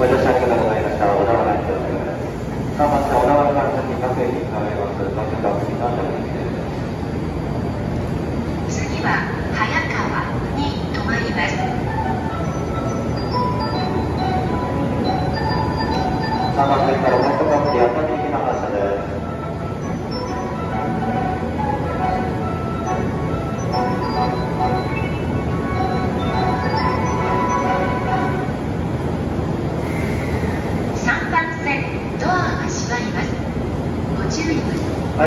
ご乗車ありがとうございました。小田原駅です。3番車小田原から先各駅に変わります。バスガップリの乗り継ぎです。次は早川に停まります。3番線からバスガップリ熱海行きの発車で。注意。ください